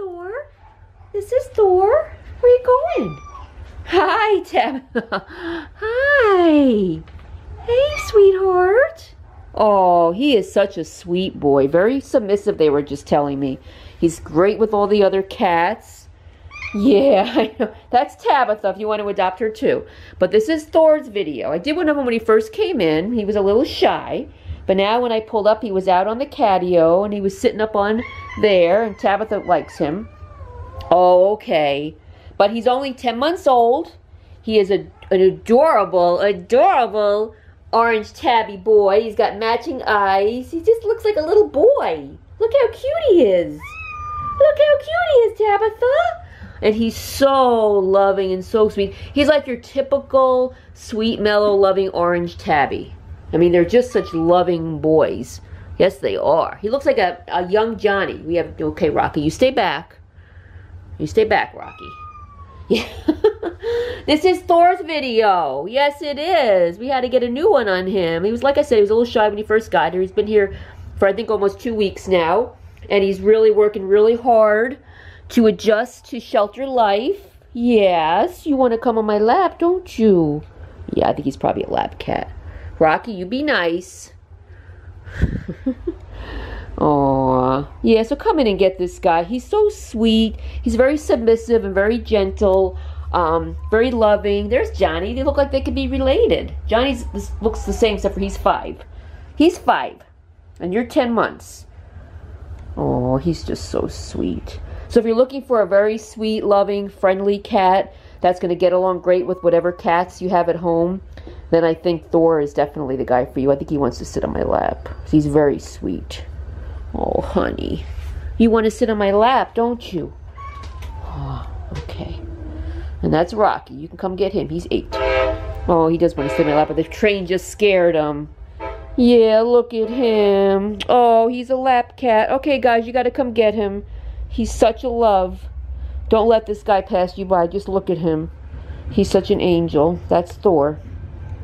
Thor. This is Thor. Where you going? Hi, Tabitha. Hi. Hey, sweetheart. Oh, he is such a sweet boy. Very submissive, they were just telling me. He's great with all the other cats. Yeah, I know. That's Tabitha if you want to adopt her too. But this is Thor's video. I did one of them when he first came in. He was a little shy. But now when I pulled up, he was out on the catio and he was sitting up on there and Tabitha likes him. Oh, okay. But he's only 10 months old. He is a, an adorable, adorable orange tabby boy. He's got matching eyes. He just looks like a little boy. Look how cute he is. Look how cute he is, Tabitha. And he's so loving and so sweet. He's like your typical sweet, mellow, loving orange tabby. I mean, they're just such loving boys. Yes, they are. He looks like a, a young Johnny. We have, okay, Rocky, you stay back. You stay back, Rocky. Yeah. this is Thor's video. Yes, it is. We had to get a new one on him. He was, like I said, he was a little shy when he first got here. He's been here for, I think, almost two weeks now. And he's really working really hard to adjust to shelter life. Yes, you want to come on my lap, don't you? Yeah, I think he's probably a lap cat. Rocky, you be nice. Aww. Yeah, so come in and get this guy. He's so sweet. He's very submissive and very gentle. Um, very loving. There's Johnny. They look like they could be related. Johnny looks the same except for he's five. He's five. And you're 10 months. Oh, he's just so sweet. So if you're looking for a very sweet, loving, friendly cat that's going to get along great with whatever cats you have at home, then I think Thor is definitely the guy for you. I think he wants to sit on my lap. He's very sweet. Oh, honey. You want to sit on my lap, don't you? Oh, okay. And that's Rocky. You can come get him. He's eight. Oh, he does want to sit on my lap, but the train just scared him. Yeah, look at him. Oh, he's a lap cat. Okay, guys, you got to come get him. He's such a love. Don't let this guy pass you by. Just look at him. He's such an angel. That's Thor.